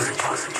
Awesome.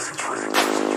was a.